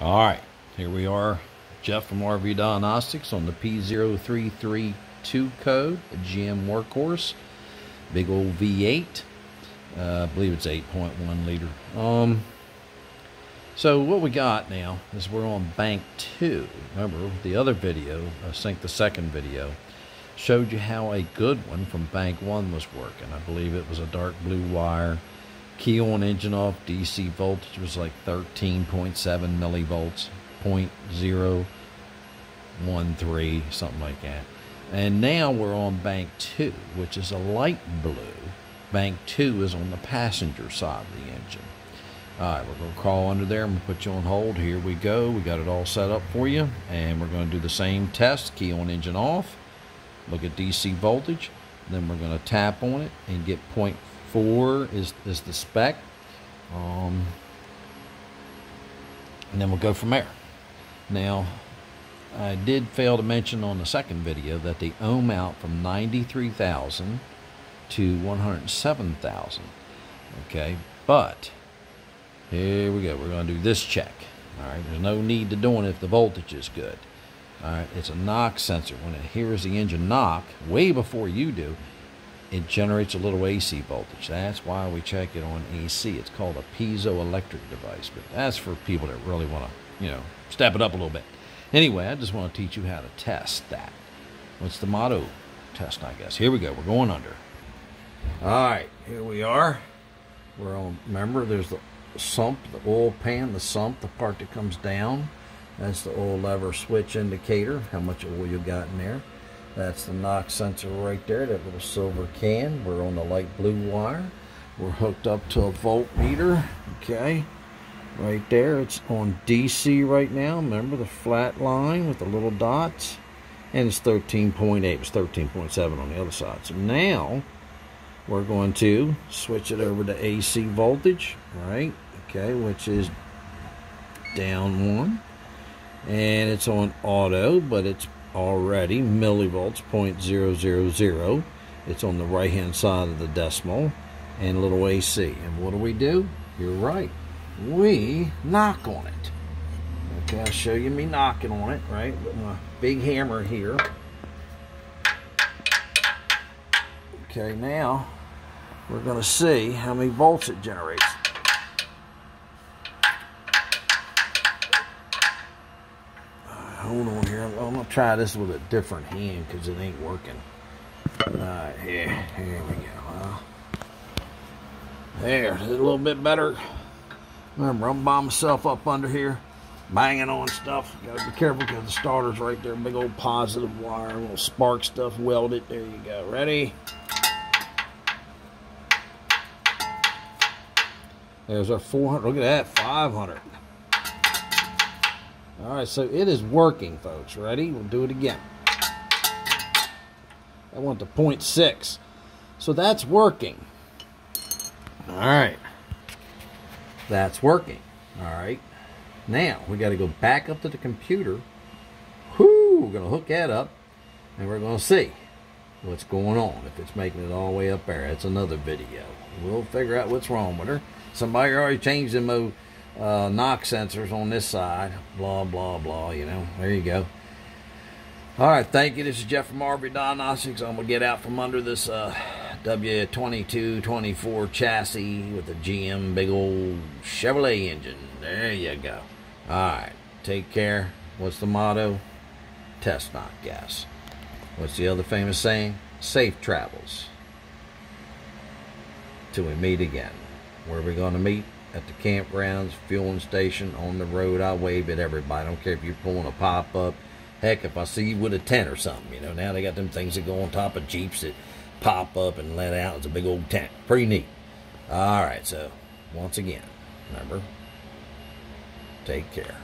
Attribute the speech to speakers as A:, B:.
A: All right, here we are, Jeff from RV Diagnostics on the P0332 code, GM workhorse, big old V8. Uh, I believe it's 8.1 liter. Um, so what we got now is we're on bank two. Remember the other video, I think the second video, showed you how a good one from bank one was working. I believe it was a dark blue wire key on engine off DC voltage was like 13.7 millivolts 0.013 something like that. And now we're on bank 2 which is a light blue. Bank 2 is on the passenger side of the engine. All right we're going to crawl under there. And put you on hold. Here we go. We got it all set up for you and we're going to do the same test. Key on engine off. Look at DC voltage. Then we're going to tap on it and get point four is, is the spec. Um, and then we'll go from there. Now, I did fail to mention on the second video that the ohm out from 93,000 to 107,000. Okay, but here we go. We're going to do this check. All right, there's no need to doing it if the voltage is good. All right, it's a knock sensor. When it hears the engine knock, way before you do, it generates a little AC voltage. That's why we check it on AC. It's called a piezoelectric device, but that's for people that really want to, you know, step it up a little bit. Anyway, I just want to teach you how to test that. What's the motto test, I guess? Here we go. We're going under. All right, here we are. We're on, remember, there's the sump, the oil pan, the sump, the part that comes down. That's the oil lever switch indicator, how much oil you got in there. That's the knock sensor right there, that little silver can. We're on the light blue wire. We're hooked up to a voltmeter, okay? Right there, it's on DC right now. Remember the flat line with the little dots? And it's 13.8, it's 13.7 on the other side. So now, we're going to switch it over to AC voltage, right? Okay, which is down one. And it's on auto, but it's already millivolts 0.000 it's on the right hand side of the decimal and a little AC and what do we do? You're right. We knock on it. Okay I'll show you me knocking on it right? With my big hammer here. Okay now we're going to see how many volts it generates hold on here. I'm gonna try this with a different hand because it ain't working. Alright, here, here we go. there, is it a little bit better? Remember, I'm by myself up under here, banging on stuff. Gotta be careful because the starter's right there. Big old positive wire, little spark stuff welded. There you go. Ready? There's our 400. Look at that, 500. All right, so it is working, folks. Ready? We'll do it again. I want the 0.6. So that's working. All right. That's working. All right. Now, we got to go back up to the computer. Whoo! We're going to hook that up, and we're going to see what's going on, if it's making it all the way up there. That's another video. We'll figure out what's wrong with her. Somebody already changed the mode uh, knock sensors on this side. Blah, blah, blah, you know. There you go. All right, thank you. This is Jeff from RV Diagnostics. I'm going to get out from under this uh, W2224 chassis with the GM big old Chevrolet engine. There you go. All right, take care. What's the motto? Test not gas. What's the other famous saying? Safe travels. Till we meet again. Where are we going to meet? At the campgrounds, fueling station, on the road. I wave at everybody. I don't care if you're pulling a pop up. Heck, if I see you with a tent or something, you know, now they got them things that go on top of Jeeps that pop up and let out. It's a big old tent. Pretty neat. All right, so once again, remember, take care.